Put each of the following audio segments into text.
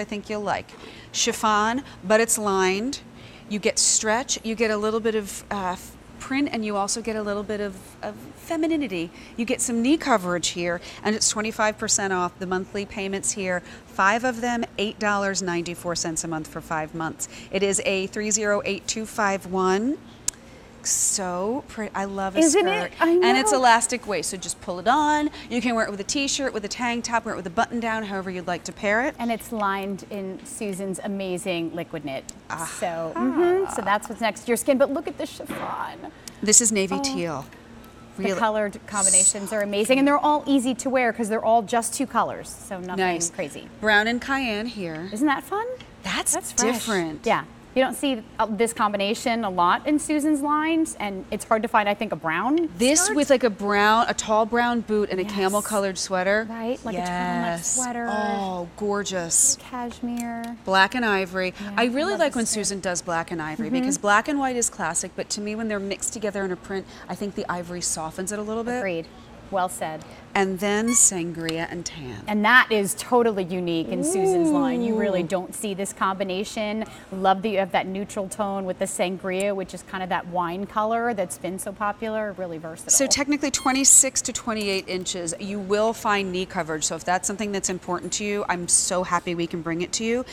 I think you'll like. Chiffon, but it's lined. You get stretch, you get a little bit of uh, print, and you also get a little bit of, of femininity. You get some knee coverage here, and it's 25% off. The monthly payments here, five of them, $8.94 a month for five months. It is a 308251 so pretty. I love a Isn't skirt. it? I And it's elastic waist, so just pull it on. You can wear it with a t-shirt, with a tank top, wear it with a button down, however you'd like to pair it. And it's lined in Susan's amazing liquid knit. Ah. So, mhm, so that's what's next to your skin. But look at the chiffon. This is navy Oh. teal. The colored combinations are amazing, and they're all easy to wear because they're all just two colors, so nothing nice. crazy. Brown and cayenne here. Isn't that fun? That's, fresh. different. Yeah. You don't see uh, this combination a lot in Susan's lines, and it's hard to find, I think, a brown. This skirt. with like a brown, a tall brown boot and a camel colored sweater. Right, like a turtleneck sweater. Oh, gorgeous. cashmere. Black and ivory. I really love like when. Susan does black and ivory Mm-hmm. because black and white is classic, but to me, when they're mixed together in a print, I think the ivory softens it a little bit. Agreed. Well said. And then sangria and tan. And that is totally unique in Susan's line. You really don't see this combination. Love that you have that neutral tone with the sangria, which is kind of that wine color that's been so popular. Really versatile. So technically 26 to 28 inches. You will find knee coverage. So if that's something that's important to you, I'm so happy we can bring it to you.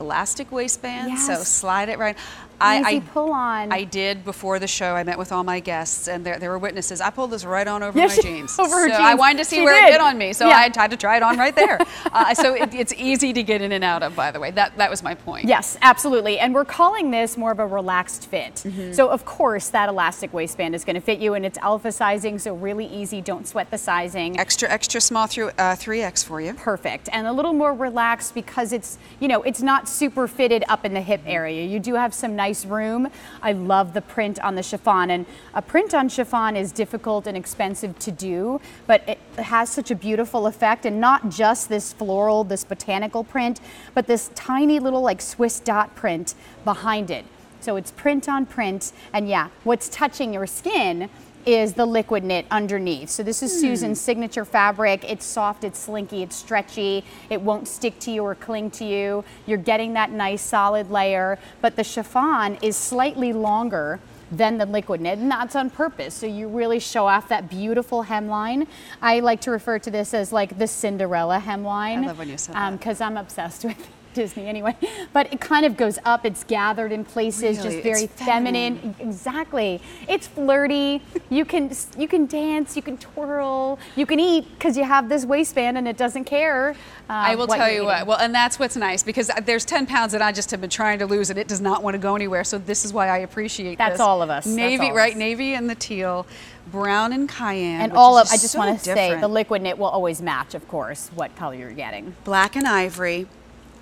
Elastic waistband, so slide it right. Easy pull on. I did before the show. I met with all my guests, and there, there were witnesses. I pulled this right on over Yeah, my she- jeans. over her so I wanted to see She where did. it fit on me, so Yeah. I had to try it on right there. uh, so it, it's easy to get in and out of. By the way, that that was my point. Yes, absolutely. And we're calling this more of a relaxed fit. Mm-hmm. So, of course, that elastic waistband is going to fit you, and it's alpha sizing, so really easy. Don't sweat the sizing. Extra extra small through uh, 3x for you. perfect and a little more relaxed because it's you know it's not super fitted up in the hip area. You do have some nice room. I love the print on the chiffon and a print on chiffon is difficult and expensive to do but it has such a beautiful effect and not just this floral this botanical print but this tiny little like swiss dot print behind it. So it's print on print and yeah what's touching your skin is the liquid knit underneath. So this is hmm. Susan's signature fabric. It's soft, it's slinky, it's stretchy. It won't stick to you or cling to you. You're getting that nice solid layer, but the chiffon is slightly longer than the liquid knit, and that's on purpose. So you really show off that beautiful hemline. I like to refer to this as like the Cinderella hemline. I love when you said um, that. Because I'm obsessed with Disney anyway. But it kind of goes up, it's gathered in places, Really, just very it's feminine. Exactly. It's flirty. You can you can dance, you can twirl, you can eat because you have this waistband and it doesn't care. uh, I will tell you what. Well, and that's what's nice because there's 10 pounds that I just have been trying to lose, and it does not want to go anywhere. So this is why I appreciate That's this. all of us. Navy, of right? us. Navy and the teal, brown and cayenne. and all of I just so want to say the liquid knit will always match, of course, what color you're getting. black and ivory.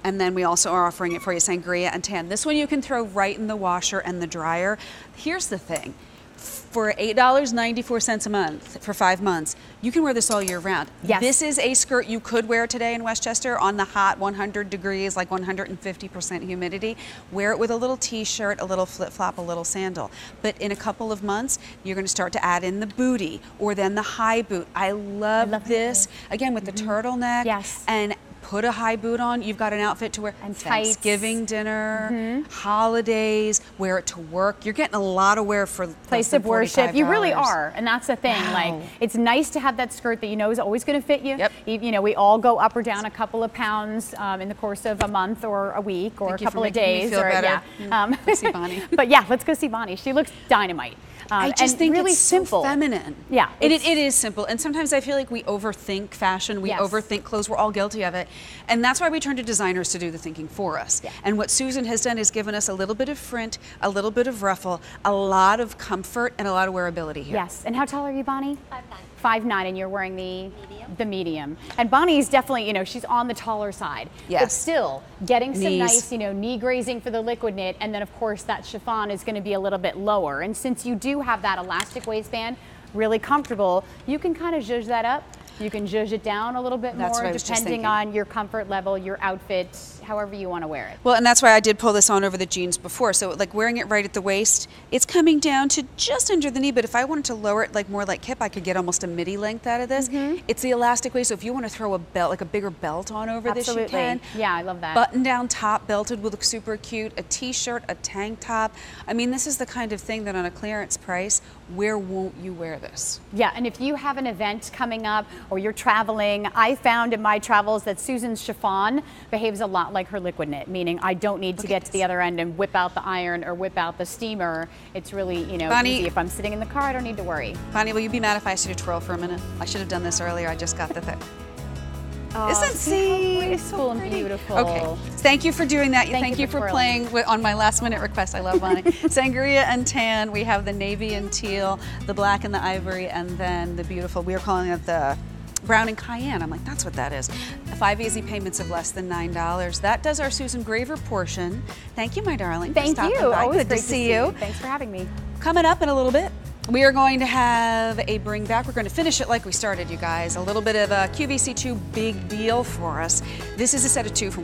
And then we also are offering it for you sangria and tan. This one you can throw right in the washer and the dryer. Here's the thing. For $8.94 a month for five months, you can wear this all year round. Yes. This is a skirt you could wear today in Westchester on the hot 100 degrees, like 150% humidity. Wear it with a little t shirt, a little flip flop, a little sandal. But in a couple of months, you're going to start to add in the booty or then the high boot. I love, love this. Again, with the mm-hmm. turtleneck. Yes. And put a high boot on, you've got an outfit to wear And tights. Thanksgiving dinner, holidays, wear it to work. You're getting a lot of wear for place of worship. You really are, and that's the thing. Wow. Like, it's nice to have that skirt that you know is always going to fit you. Yep. You, you know, we all go up or down a couple of pounds um, in the course of a month or a week or Thank a you for couple of days. feel or better. yeah. Um, Let's see Bonnie. but yeah, let's go see Bonnie. She looks dynamite. Um, I just and think really it's simple. so feminine. Yeah, it, it's- it is simple, and sometimes I feel like we overthink fashion. We Yes. overthink clothes. We're all guilty of it, and that's why we turn to designers to do the thinking for us. Yeah. And what Susan has done is given us a little bit of front, a little bit of ruffle, a lot of comfort, and a lot of wearability here. Yes. And how tall are you, Bonnie? Five nine. Five nine, and you're wearing the Medium. the medium. And Bonnie's definitely, you know, she's on the taller side. Yes. But still, getting some Knees. nice, you know, knee grazing for the liquid knit, and then of course that chiffon is going to be a little bit lower. And since you do have that elastic waistband, really comfortable, you can kind of zhuzh that up. You can judge it down a little bit That's more, what I was just depending on your comfort level, your outfit, however you want to wear it. Well, and that's why I did pull this on over the jeans before. So, like wearing it right at the waist, it's coming down to just under the knee. But if I wanted to lower it like more like hip, I could get almost a midi length out of this. Mm-hmm. It's the elastic waist. So if you want to throw a belt, like a bigger belt on over Absolutely. this, you can. Yeah, I love that. Button down top belted would look super cute. A t-shirt, a tank top. I mean, this is the kind of thing that on a clearance price, where won't you wear this? Yeah, and if you have an event coming up or you're traveling, I found in my travels that Susan's chiffon behaves a lot like her liquid knit, meaning I don't need to Look get to the other end and whip out the iron or whip out the steamer. It's really, you know, Bonnie- easy. If I'm sitting in the car, I don't need to worry. Bonnie, will you be mad if I you to twirl for a minute? I should have done this earlier. I just got the thing. Oh, Isn't see see graceful and beautiful. Okay. Thank you for doing that. Thank Thank, you you, for for, playing wi- on my last minute request. I love Bonnie. Sangria and tan. We have the navy and teal, the black and the ivory, and then the beautiful. We are calling it the brown and cayenne. I'm like, that's what that is. Five easy payments of less than nine dollars. That does our Susan Graver portion. Thank you, my darling. for Thank you. by. Always Good great to see you. Thanks for having me. Coming up in a little bit, we are going to have a bring back. We're going to finish it like we started, you guys. A little bit of a QVC2 big deal for us. This is a set of two from